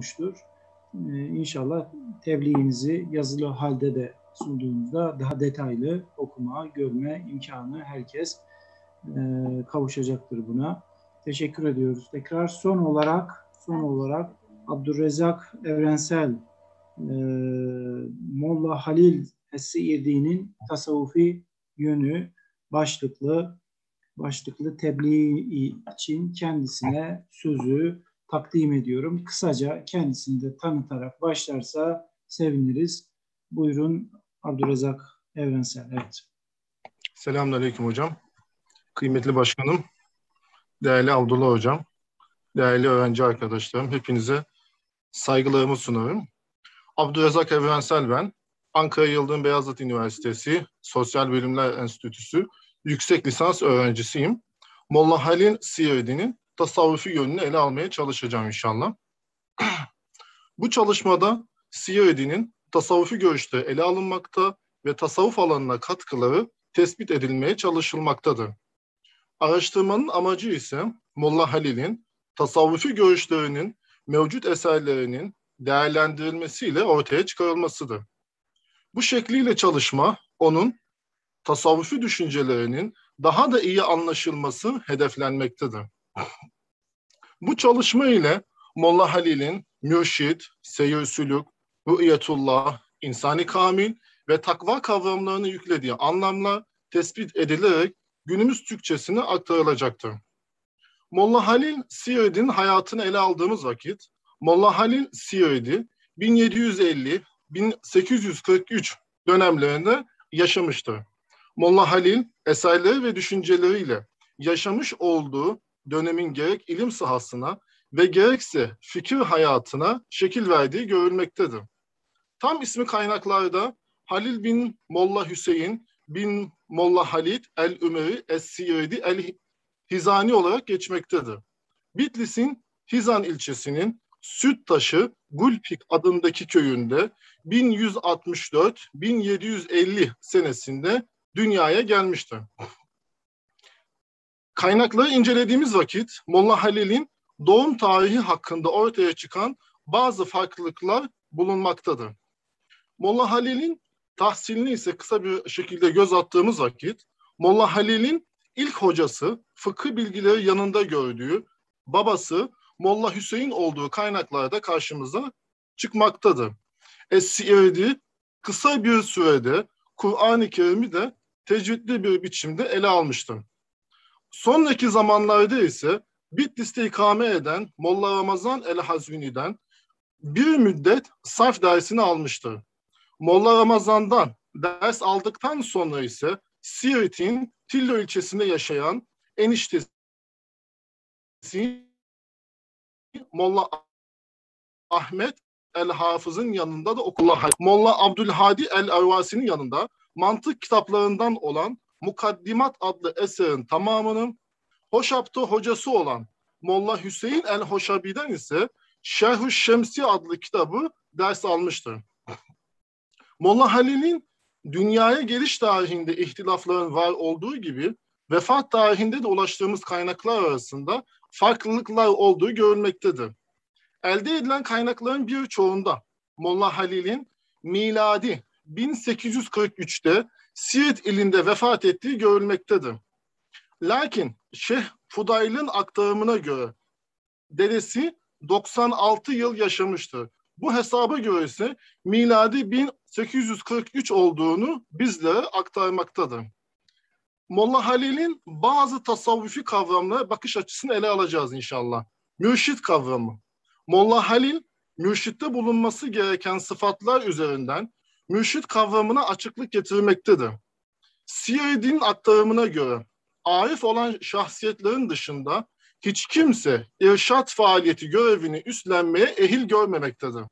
olmuştur. Ee, inşallah tebliğinizi yazılı halde de sunduğumuzda daha detaylı okuma, görme imkanı herkes e, kavuşacaktır buna. Teşekkür ediyoruz. Tekrar son olarak son olarak Abdurrezzak Evrensel e, Molla Halil Es-Siyedi'nin tasavvufi yönü başlıklı başlıklı tebliğ için kendisine sözü takdim ediyorum. Kısaca kendisini de tanıtarak başlarsa seviniriz. Buyurun Abdurrazak Evrensel. Evet. Selamünaleyküm hocam. Kıymetli başkanım, değerli Abdullah hocam, değerli öğrenci arkadaşlarım, hepinize saygılarımı sunarım. Abdurrazak Evrensel ben. Ankara Yıldırım Beyazıt Üniversitesi Sosyal Bilimler Enstitüsü yüksek lisans öğrencisiyim. Molla Halil Siyerdi'nin tasavvufi yönünü ele almaya çalışacağım inşallah. Bu çalışmada Siyerdi'nin tasavvufi görüşleri ele alınmakta ve tasavvuf alanına katkıları tespit edilmeye çalışılmaktadır. Araştırmanın amacı ise Molla Halil'in tasavvufi görüşlerinin mevcut eserlerinin değerlendirilmesiyle ortaya çıkarılmasıdır. Bu şekliyle çalışma onun tasavvufi düşüncelerinin daha da iyi anlaşılması hedeflenmektedir. Bu çalışma ile Molla Halil'in mürşid, seyir sülük, rü'yetullah, insani kamil ve takva kavramlarını yüklediği anlamlar tespit edilerek günümüz Türkçesine aktarılacaktır. Molla Halil Siirdi'nin hayatını ele aldığımız vakit Molla Halil Siirdi 1750-1843 dönemlerinde yaşamıştır. Molla Halil eserleri ve düşünceleriyle yaşamış olduğu dönemin gerek ilim sahasına ve gerekse fikir hayatına şekil verdiği görülmektedir. Tam ismi kaynaklarda Halil bin Molla Hüseyin bin Molla Halid el-Ümeri es-Siyedi el-Hizani olarak geçmektedir. Bitlis'in Hizan ilçesinin Süttaşı Gulpik adındaki köyünde 1164-1750 senesinde dünyaya gelmiştir. Kaynakları incelediğimiz vakit Molla Halil'in doğum tarihi hakkında ortaya çıkan bazı farklılıklar bulunmaktadır. Molla Halil'in tahsilini ise kısa bir şekilde göz attığımız vakit Molla Halil'in ilk hocası fıkıh bilgileri yanında gördüğü babası Molla Hüseyin olduğu kaynaklarda karşımıza çıkmaktadır. Es-Siyerdi kısa bir sürede Kur'an-ı Kerim'i de tecvidli bir biçimde ele almıştır. Sonraki zamanlarda ise Bitlis'te ikame eden Molla Ramazan el-Hazvini'den bir müddet sarf dersini almıştır. Molla Ramazan'dan ders aldıktan sonra ise Siirt'in Tillo ilçesinde yaşayan eniştesi Molla Ahmet el-Hafız'ın yanında da okula Molla Abdülhadi el-Arvasi'nin yanında mantık kitaplarından olan Mukaddimat adlı eserin tamamının Hoşap'ta hocası olan Molla Hüseyin el-Hoşabi'den ise Şerhü Şemsi adlı kitabı ders almıştır. Molla Halil'in dünyaya geliş tarihinde ihtilafların var olduğu gibi vefat tarihinde de ulaştığımız kaynaklar arasında farklılıklar olduğu görülmektedir. Elde edilen kaynakların birçoğunda Molla Halil'in miladi 1843'te Siirt ilinde vefat ettiği görülmektedir. Lakin Şeyh Fudayl'ın aktarımına göre dedesi 96 yıl yaşamıştır. Bu hesaba göre ise miladi 1843 olduğunu bizlere aktarmaktadır. Molla Halil'in bazı tasavvufi kavramlara bakış açısını ele alacağız inşallah. Mürşit kavramı. Molla Halil, mürşitte bulunması gereken sıfatlar üzerinden mürşit kavramına açıklık getirmektedir. Siyed'in aktarımına göre arif olan şahsiyetlerin dışında hiç kimse irşat faaliyeti görevini üstlenmeye ehil görmemektedir.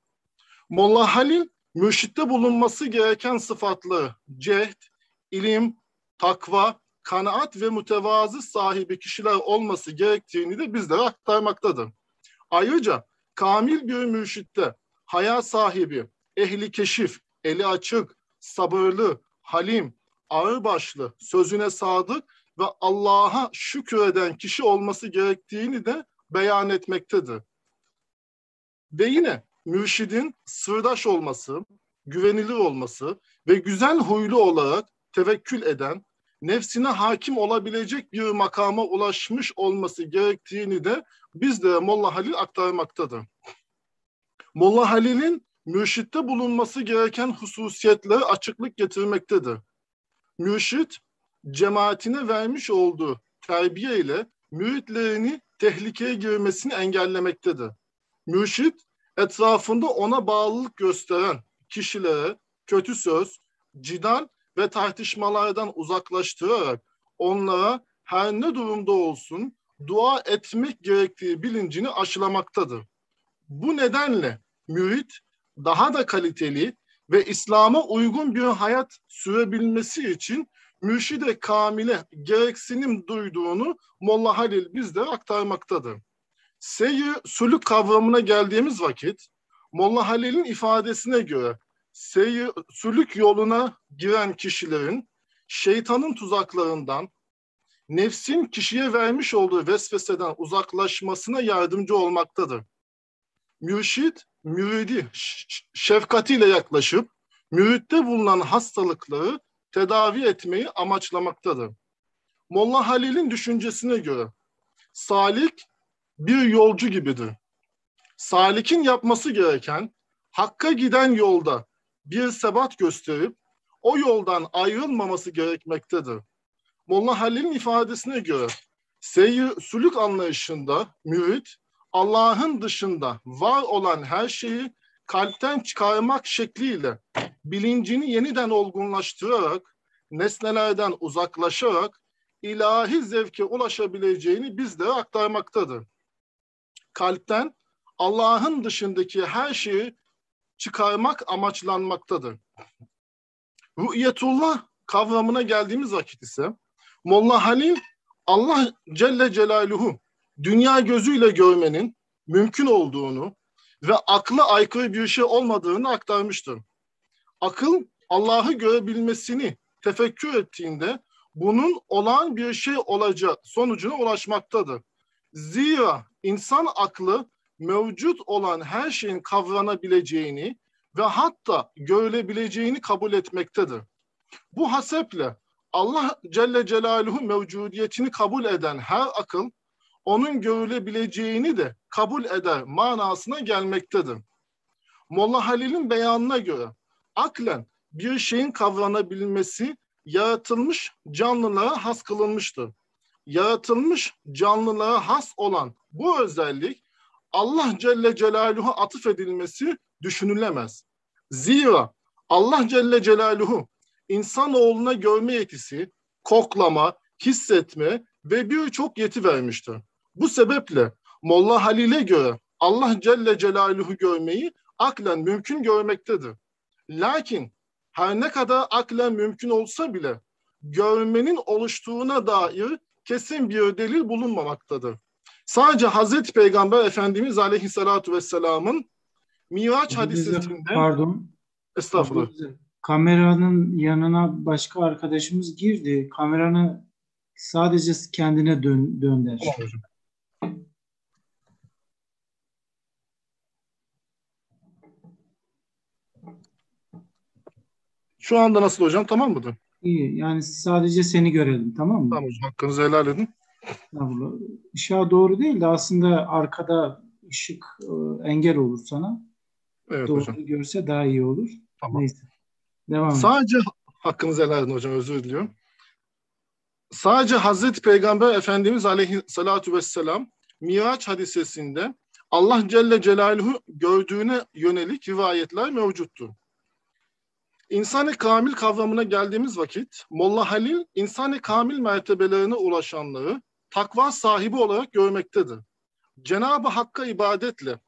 Molla Halil, mürşitte bulunması gereken sıfatları cehd, ilim, takva, kanaat ve mütevazı sahibi kişiler olması gerektiğini de bizlere aktarmaktadır. Ayrıca kamil bir mürşitte haya sahibi, ehli keşif, eli açık, sabırlı, halim, ağırbaşlı, sözüne sadık ve Allah'a şükreden kişi olması gerektiğini de beyan etmektedir. Ve yine mürşidin sırdaş olması, güvenilir olması ve güzel huylu olarak tevekkül eden, nefsine hakim olabilecek bir makama ulaşmış olması gerektiğini de biz de Molla Halil aktarmaktadır. Molla Halil'in mürşitte bulunması gereken hususiyetlere açıklık getirmektedir. Mürşit, cemaatine vermiş olduğu terbiye ile müritlerini tehlikeye girmesini engellemektedir. Mürşit, etrafında ona bağlılık gösteren kişilere kötü söz, cidal ve tartışmalardan uzaklaştırarak onlara her ne durumda olsun dua etmek gerektiği bilincini aşılamaktadır. Bu nedenle mürit daha da kaliteli ve İslam'a uygun bir hayat sürebilmesi için mürşide kamile gereksinim duyduğunu Molla Halil bizlere aktarmaktadır. Seyir sulük kavramına geldiğimiz vakit Molla Halil'in ifadesine göre seyir sulük yoluna giren kişilerin şeytanın tuzaklarından, nefsin kişiye vermiş olduğu vesveseden uzaklaşmasına yardımcı olmaktadır. Mürşit, müridi şefkatiyle yaklaşıp müritte bulunan hastalıkları tedavi etmeyi amaçlamaktadır. Molla Halil'in düşüncesine göre salik bir yolcu gibidir. Salik'in yapması gereken hakka giden yolda bir sebat gösterip o yoldan ayrılmaması gerekmektedir. Molla Halil'in ifadesine göre seyir sülük anlayışında mürit Allah'ın dışında var olan her şeyi kalpten çıkarmak şekliyle bilincini yeniden olgunlaştırarak nesnelerden uzaklaşarak ilahi zevke ulaşabileceğini bizlere aktarmaktadır. Kalpten Allah'ın dışındaki her şeyi çıkarmak amaçlanmaktadır. Rü'yetullah kavramına geldiğimiz vakit ise Molla Halil Allah Celle Celaluhu dünya gözüyle görmenin mümkün olduğunu ve akla aykırı bir şey olmadığını aktarmıştır. Akıl Allah'ı görebilmesini tefekkür ettiğinde bunun olağan bir şey olacağı sonucuna ulaşmaktadır. Zira insan aklı mevcut olan her şeyin kavranabileceğini ve hatta görülebileceğini kabul etmektedir. Bu haseple Allah Celle Celaluhu mevcudiyetini kabul eden her akıl onun görülebileceğini de kabul eder manasına gelmektedir. Molla Halil'in beyanına göre aklen bir şeyin kavranabilmesi yaratılmış canlılara has kılınmıştır. Yaratılmış canlılara has olan bu özellik Allah Celle Celaluhu atıf edilmesi düşünülemez. Zira Allah Celle Celaluhu insanoğluna görme yetisi, koklama, hissetme ve birçok yeti vermiştir. Bu sebeple Molla Halil'e göre Allah Celle Celaluhu görmeyi aklen mümkün görmektedir. Lakin her ne kadar aklen mümkün olsa bile görmenin oluştuğuna dair kesin bir delil bulunmamaktadır. Sadece Hazreti Peygamber Efendimiz Aleyhisselatü Vesselam'ın Miraç hadisinde pardon estağfurullah. Kameranın yanına başka arkadaşımız girdi. Kameranı sadece kendine dön, dönder. Tamam hocam. Şu anda nasıl hocam? Tamam mıdır? İyi. Yani sadece seni görelim. Tamam mı? Tamam hocam. Hakkınızı helal edin. Estağfurullah. Işığa doğru değil de aslında arkada ışık e, engel olur sana. Evet doğru hocam. görse daha iyi olur. Tamam. Neyse. Devam Sadece hakkınızı helal edin hocam özür diliyorum. Sadece Hazreti Peygamber Efendimiz Aleyhisselatü Vesselam Miraç hadisesinde Allah Celle Celaluhu gördüğüne yönelik rivayetler mevcuttur. İnsan-ı kamil kavramına geldiğimiz vakit Molla Halil insan-ı kamil mertebelerine ulaşanları takva sahibi olarak görmektedir. Cenab-ı Hakk'a ibadetle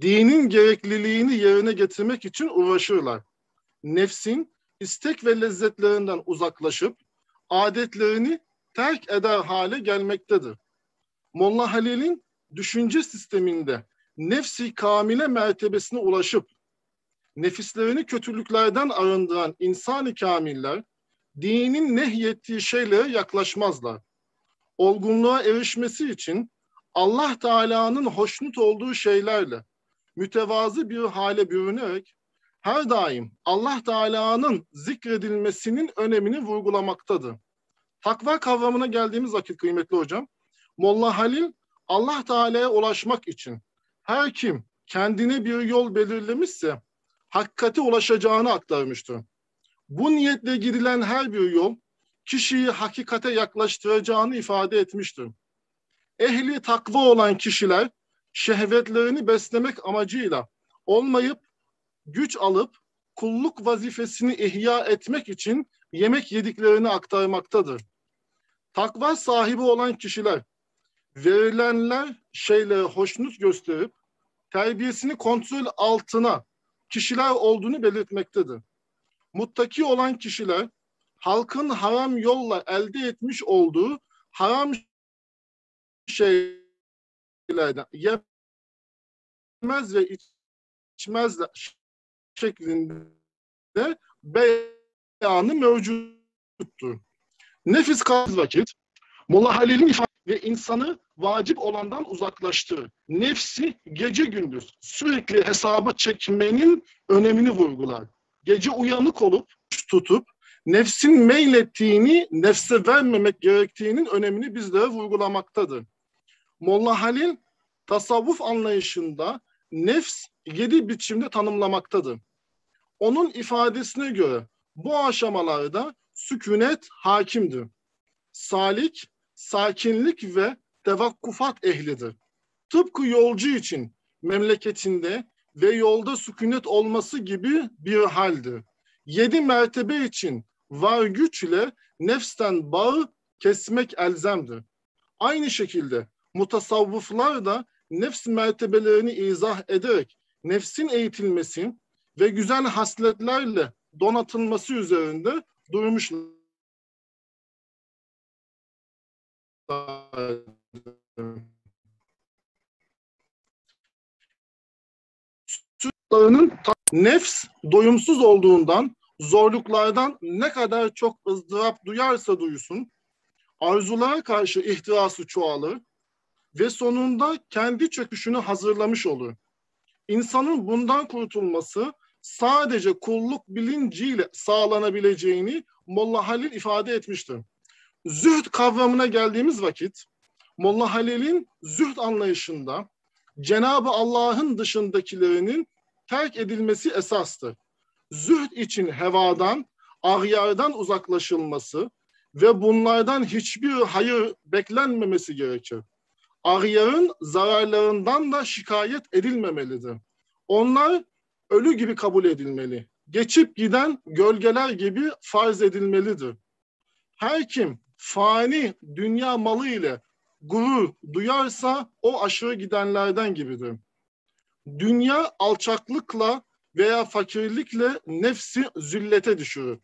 dinin gerekliliğini yerine getirmek için uğraşırlar. Nefsin istek ve lezzetlerinden uzaklaşıp adetlerini terk eder hale gelmektedir. Molla Halil'in düşünce sisteminde nefsi kamile mertebesine ulaşıp nefislerini kötülüklerden arındıran insan-ı kamiller dinin nehyettiği şeylere yaklaşmazlar. Olgunluğa erişmesi için Allah Teala'nın hoşnut olduğu şeylerle mütevazı bir hale bürünerek her daim Allah Teala'nın zikredilmesinin önemini vurgulamaktadır. Takva kavramına geldiğimiz vakit kıymetli hocam, Molla Halil Allah Teala'ya ulaşmak için her kim kendine bir yol belirlemişse hakikate ulaşacağını aktarmıştır. Bu niyetle gidilen her bir yol kişiyi hakikate yaklaştıracağını ifade etmiştir. Ehli takva olan kişiler şehvetlerini beslemek amacıyla olmayıp güç alıp kulluk vazifesini ihya etmek için yemek yediklerini aktarmaktadır. Takva sahibi olan kişiler verilenler şeylere hoşnut gösterip terbiyesini kontrol altına kişiler olduğunu belirtmektedir. Muttaki olan kişiler halkın haram yolla elde etmiş olduğu haram şeylerden yemez ve içmez şeklinde beyanı mevcuttur. Nefis kaldığı vakit Molla Halil'in ifade ve insanı vacip olandan uzaklaştırır. Nefsi gece gündüz sürekli hesaba çekmenin önemini vurgular. Gece uyanık olup tutup nefsin meylettiğini nefse vermemek gerektiğinin önemini bizlere vurgulamaktadır. Molla Halil tasavvuf anlayışında nefs yedi biçimde tanımlamaktadır. Onun ifadesine göre bu aşamalarda sükunet hakimdir. Salik, sakinlik ve tevakkufat ehlidir. Tıpkı yolcu için memleketinde ve yolda sükunet olması gibi bir haldir. Yedi mertebe için var güçle nefsten bağı kesmek elzemdir. Aynı şekilde mutasavvıflar da nefs mertebelerini izah ederek nefsin eğitilmesi ve güzel hasletlerle donatılması üzerinde durmuşlar. Sütlarının nefs doyumsuz olduğundan zorluklardan ne kadar çok ızdırap duyarsa duysun, arzulara karşı ihtirası çoğalır ve sonunda kendi çöküşünü hazırlamış olur. İnsanın bundan kurtulması sadece kulluk bilinciyle sağlanabileceğini Molla Halil ifade etmiştir. Zühd kavramına geldiğimiz vakit Molla Halil'in zühd anlayışında Cenab-ı Allah'ın dışındakilerinin terk edilmesi esastır. Zühd için hevadan, ahyardan uzaklaşılması ve bunlardan hiçbir hayır beklenmemesi gerekir. Ahyarın zararlarından da şikayet edilmemelidir. Onlar ölü gibi kabul edilmeli. Geçip giden gölgeler gibi farz edilmelidir. Her kim fani dünya malı ile gurur duyarsa o aşırı gidenlerden gibidir. Dünya alçaklıkla veya fakirlikle nefsi züllete düşürür.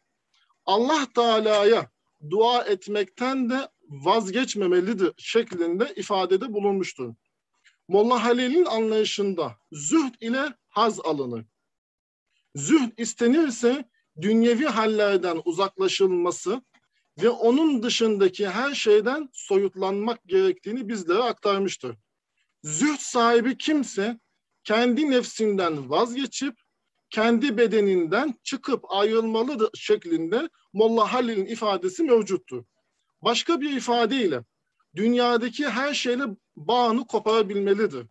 Allah Teala'ya dua etmekten de vazgeçmemelidir şeklinde ifadede bulunmuştur. Molla Halil'in anlayışında zühd ile haz alınır. Zühd istenirse dünyevi hallerden uzaklaşılması ve onun dışındaki her şeyden soyutlanmak gerektiğini bizlere aktarmıştır. Zühd sahibi kimse kendi nefsinden vazgeçip kendi bedeninden çıkıp ayrılmalıdır şeklinde Molla Halil'in ifadesi mevcuttur. Başka bir ifadeyle dünyadaki her şeyle bağını koparabilmelidir.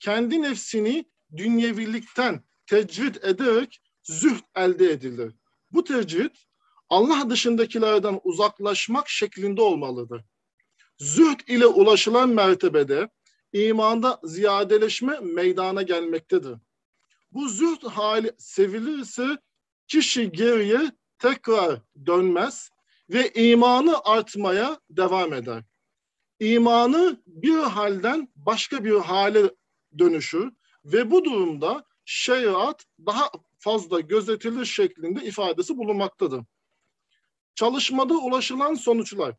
Kendi nefsini dünyevilikten tecrit ederek zühd elde edilir. Bu tecrit Allah dışındakilerden uzaklaşmak şeklinde olmalıdır. Zühd ile ulaşılan mertebede imanda ziyadeleşme meydana gelmektedir. Bu zühd hali sevilirse kişi geriye tekrar dönmez ve imanı artmaya devam eder. İmanı bir halden başka bir hale dönüşür ve bu durumda şeriat daha fazla gözetilir şeklinde ifadesi bulunmaktadır. Çalışmada ulaşılan sonuçlar.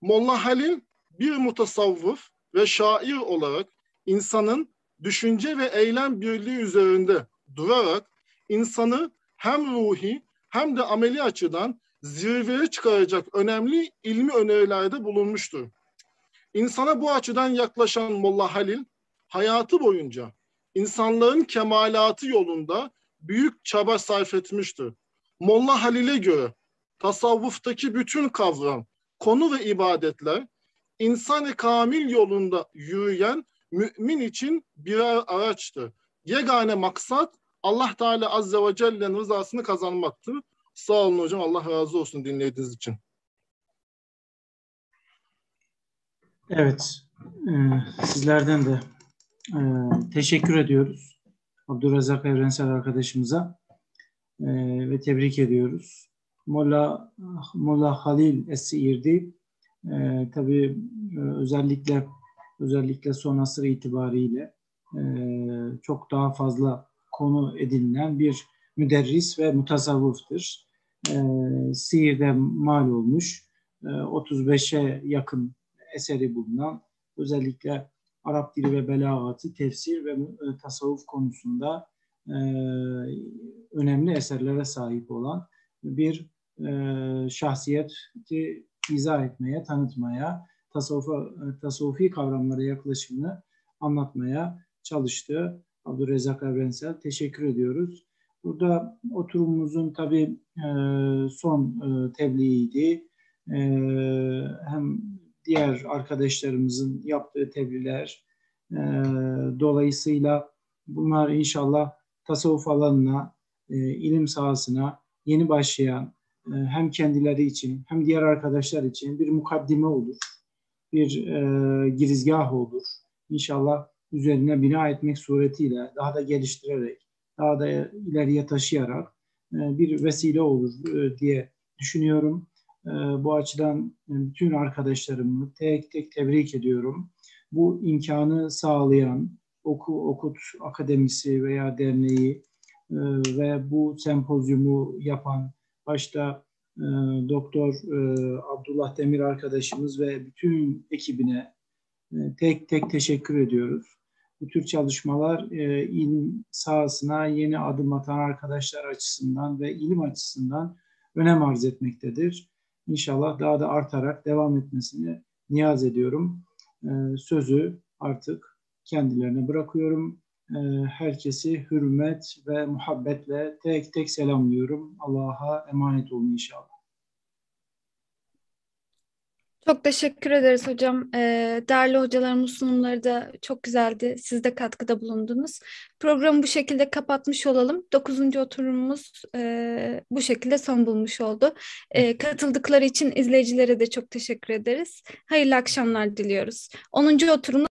Molla Halil bir mutasavvıf ve şair olarak insanın düşünce ve eylem birliği üzerinde durarak insanı hem ruhi hem de ameli açıdan zirveye çıkaracak önemli ilmi önerilerde bulunmuştur. İnsana bu açıdan yaklaşan Molla Halil hayatı boyunca insanların kemalatı yolunda büyük çaba sarf etmiştir. Molla Halil'e göre tasavvuftaki bütün kavram, konu ve ibadetler insan-ı kamil yolunda yürüyen mümin için birer araçtır. Yegane maksat Allah Teala Azze ve Celle'nin rızasını kazanmaktır. Sağ olun hocam. Allah razı olsun dinlediğiniz için. Evet. E, sizlerden de e, teşekkür ediyoruz. Abdurrazak Evrensel arkadaşımıza e, ve tebrik ediyoruz. Molla, Molla Halil Es-Siirdi e, tabii özellikle özellikle son asır itibariyle e, çok daha fazla konu edinilen bir müderris ve mutasavvıftır. E, Siir'de mal olmuş. E, 35'e yakın eseri bulunan özellikle Arap dili ve belagatı, tefsir ve e, tasavvuf konusunda e, önemli eserlere sahip olan bir e, şahsiyeti izah etmeye, tanıtmaya, tasavvufa, e, tasavvufi kavramlara yaklaşımını anlatmaya çalıştı. Abdurrezzak Evrensel. Teşekkür ediyoruz. Burada oturumumuzun tabii e, son e, tebliğiydi. E, hem diğer arkadaşlarımızın yaptığı tebliğler e, dolayısıyla bunlar inşallah tasavvuf alanına, e, ilim sahasına yeni başlayan hem kendileri için hem diğer arkadaşlar için bir mukaddime olur, bir e, girizgah olur. İnşallah üzerine bina etmek suretiyle daha da geliştirerek, daha da ileriye taşıyarak e, bir vesile olur e, diye düşünüyorum. E, bu açıdan bütün arkadaşlarımı tek tek tebrik ediyorum. Bu imkanı sağlayan Oku Okut Akademisi veya derneği ve bu sempozyumu yapan başta Doktor Abdullah Demir arkadaşımız ve bütün ekibine tek tek teşekkür ediyoruz. Bu tür çalışmalar e, ilim sahasına yeni adım atan arkadaşlar açısından ve ilim açısından önem arz etmektedir. İnşallah daha da artarak devam etmesini niyaz ediyorum. E, sözü artık kendilerine bırakıyorum. E, herkesi hürmet ve muhabbetle tek tek selamlıyorum. Allah'a emanet olun inşallah. Çok teşekkür ederiz hocam. Ee, değerli hocalarımın sunumları da çok güzeldi. Siz de katkıda bulundunuz. Programı bu şekilde kapatmış olalım. Dokuzuncu oturumumuz e, bu şekilde son bulmuş oldu. E, katıldıkları için izleyicilere de çok teşekkür ederiz. Hayırlı akşamlar diliyoruz. Onuncu oturum